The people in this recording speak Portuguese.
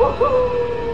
Uhul!